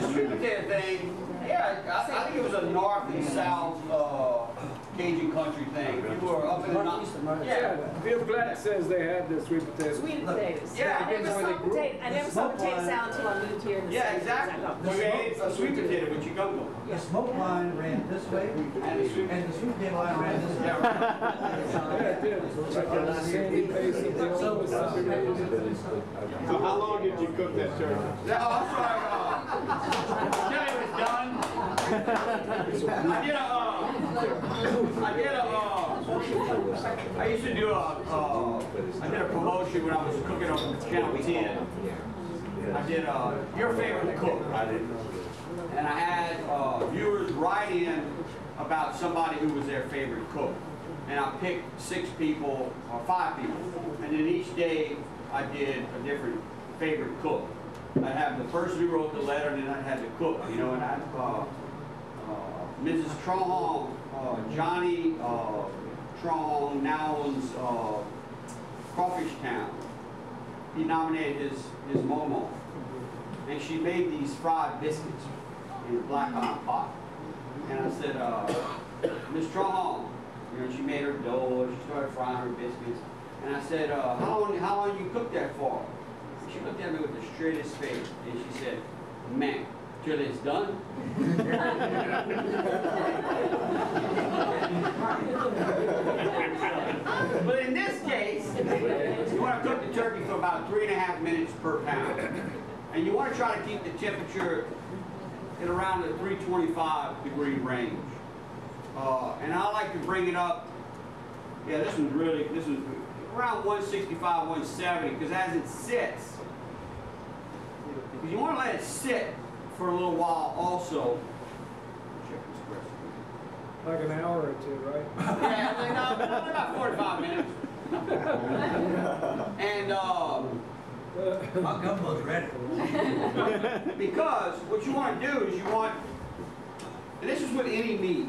the sweet potato thing, yeah, I, I think it was a north and south, uh, Cajun country thing. People were up in the mountains. Yeah, Bill Black says they had the sweet potatoes. Sweet potatoes. Yeah, I never depends on saw where they grew. potato, I never saw potato salad until I moved here in the yeah, States. exactly. I You ate a sweet potato with your gumbo. The smoke line ran this way, And the sweet, and the sweet potato line ran this way. yeah, it did. Like on Sandy Basin, the old. So how long did you cook that turkey? Yeah, oh, I'm sorry, uh, Kelly was done. I did a, uh, I did a, uh, I used to do a, uh, I did a promotion when I was cooking on Channel 10. I did, a, your favorite cook. I did. And I had, uh, viewers write in about somebody who was their favorite cook. And I picked six people, or five people. And then each day, I did a different favorite cook. I'd have the person who wrote the letter, and then I'd have the cook, you know, and I'd, uh, uh, Mrs. Trong, uh, Johnny, uh, Trong, now owns, uh, Crawfish Town. He nominated his, his Momo. And she made these fried biscuits in a black iron pot. And I said, uh, Miss Trong, you know, she made her dough, she started frying her biscuits. And I said, uh, how long, how long you cook that for? She looked at me with the straightest face and she said, man, till it's done. But in this case, you want to cook the turkey for about three and a half minutes per pound. And you want to try to keep the temperature at around the 325 degree range. Uh, and I like to bring it up, yeah, this one's really, this is around 165, 170, because as it sits, you want to let it sit for a little while also. Check this recipe. Like an hour or two, right? Yeah, like, no, about 45 minutes. And um, My gumbo's ready. because what you want to do is you want, and this is with any meat,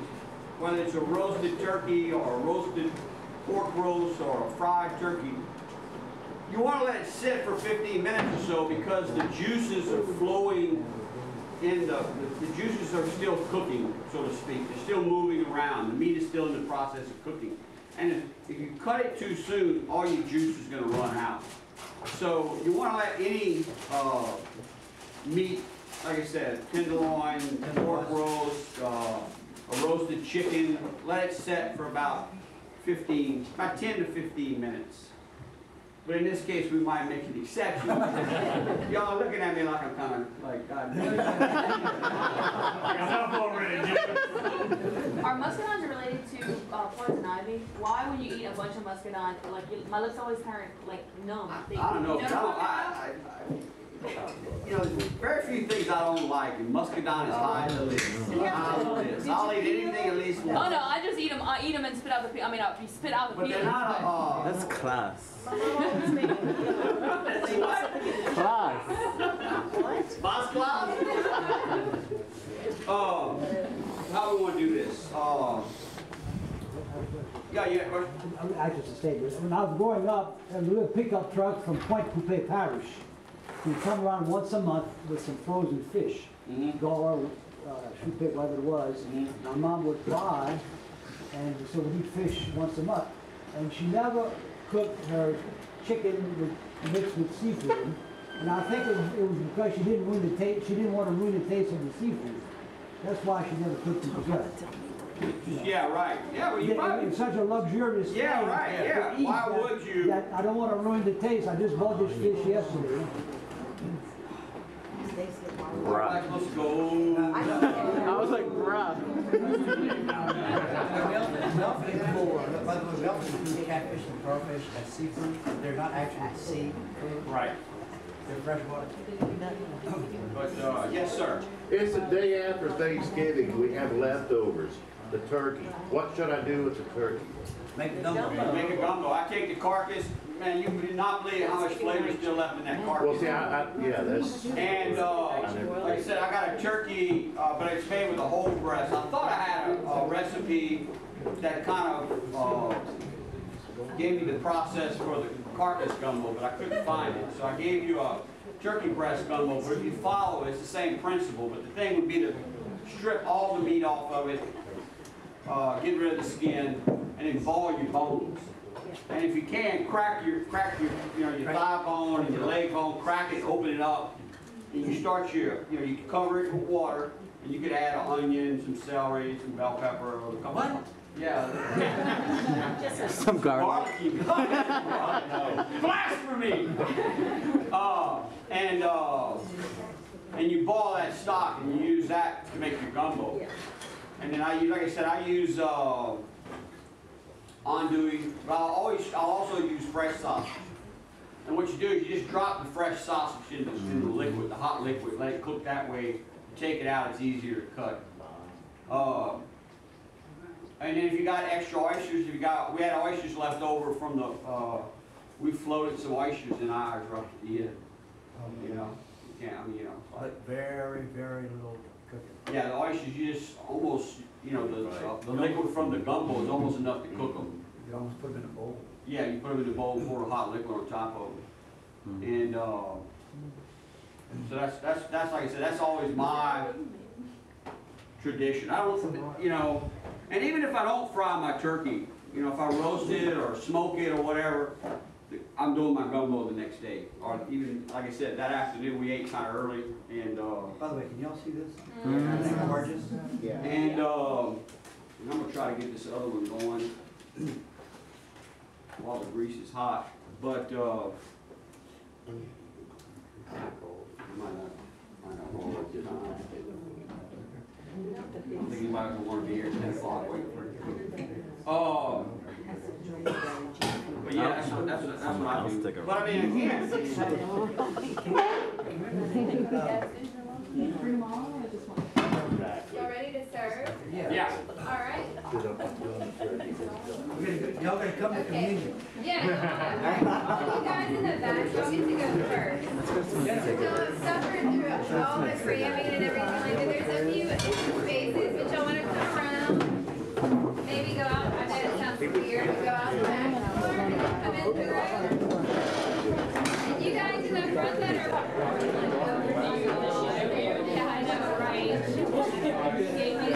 whether it's a roasted turkey or a roasted pork roast or a fried turkey, you want to let it sit for 15 minutes or so because the juices are flowing in the, the juices are still cooking, so to speak. They're still moving around. The meat is still in the process of cooking. And if, if you cut it too soon, all your juice is going to run out. So you want to let any uh, meat, like I said, tenderloin, pork roast, uh, a roasted chicken, let it set for about 15, about 10 to 15 minutes. But in this case, we might make an exception. Y'all are looking at me like I'm kind of like, God. Enough already, Jim. Are muscadines related to uh, poison ivy? Why when you eat a bunch of muscadine, like you- my lips always turn like numb? They- I don't know, I I, I, I- you know, very few things I don't like, and muscadine is high on the list. High on the list. I'll eat anything at least Oh no, I just eat them. I eat them and spit out the. pe- I mean, I spit out the But they're peelings. not, uh, That's class. what? Class. Boss Claus? Um, how we wanna do this? Um, yeah, you got a question? I mean, I just a statement. When I was growing up, there was a little pickup truck from Pointe Coupee Parish. He'd come around once a month with some frozen fish. Mhm. Gar, uh, choupique, whatever it was. Mhm. My mom would buy, and so we'd eat fish once a month. And she never cooked her chicken with, mixed with seafood. And I think it was, it was because she didn't ruin the taste, she didn't want to ruin the taste of the seafood. That's why she never cooked it together. Yeah, right. Yeah, well, you Yeah, might. It's such a luxurious thing. Yeah, right, yeah. Why that- would you? that I don't want to ruin the taste. I just bought this fish yesterday. Right, let's go. I was like, bruh. And we also, we also by the way, we also include catfish and crawfish as seafood. They're not actually sea, Right. they're freshwater. But, uh, yes, sir. It's the day after Thanksgiving, we have leftovers, the turkey. What should I do with the turkey? Make a gumbo. Make a gumbo. I take the carcass, man, you would not believe how much flavor is still left in that Well, carcass. see, I, I, yeah, that's, And, uh, like I said, I got a turkey, uh, but it's made with a whole breast. I thought I had a, a recipe that kind of, uh, gave me the process for the carcass gumbo, but I couldn't find it. So I gave you a, turkey breast gumbo, but if you follow it, it's the same principle, but the thing would be to strip all the meat off of it, uh, get rid of the skin, and then ball your bones. And if you can, crack your, crack your, you know, your thigh bone and your leg bone, crack it, open it up. And you start your, you know, you cover it with water, and you could add an onion, some celery, some bell pepper, or a couple. What? Yeah. Some garlic. Barbecue. Blasphemy! Uh, and, uh, and you boil that stock and you use that to make your gumbo. And then I use, like I said, I use, uh, andouille, but I'll always, I'll also use fresh sausage. And what you do is you just drop the fresh sausage in the, in the liquid, the hot liquid, let it cook that way. Take it out, it's easier to cut. Uh, and then if you got extra oysters, if you got, we had oysters left over from the, uh, we floated some oysters in ours, right, yeah, you know, you can't, I mean, you know. But very, very little. Yeah, the ice is just almost, you know, the, uh, the liquid from the gumbo is almost enough to cook them. You almost put them in a bowl. Yeah, you put them in the bowl, pour the hot liquid on top of them. And, uh, so that's, that's, that's, like I said, that's always my tradition. I don't, you know, and even if I don't fry my turkey, you know, if I roast it or smoke it or whatever, I'm doing my gumbo the next day. Or even, like I said, that afternoon, we ate kinda early and, uh, By the way, can y'all see this? Mm. Thing gorgeous? and, um, and I'm gonna try to get this other one going while the grease is hot, but, uh, might not, might not roll it this time. I don't think anybody will wanna be here at ten o'clock waiting for it. Um, but yeah, that's what, that's what, that's what I do. stick around. But I mean, again, Bring them all, or just one? Y'all ready to serve? yeah, All right. We're gonna go- Y'all gonna come to Okay. communion. Yeah. You guys in the back, y'all get to go first. So I've suffered through all the cramming and everything like that. There's a few empty spaces, but y'all wanna come around? Maybe go out, I know it sounds weird, but go out the back door and come in through. And you guys in the front. Yeah, I know, right?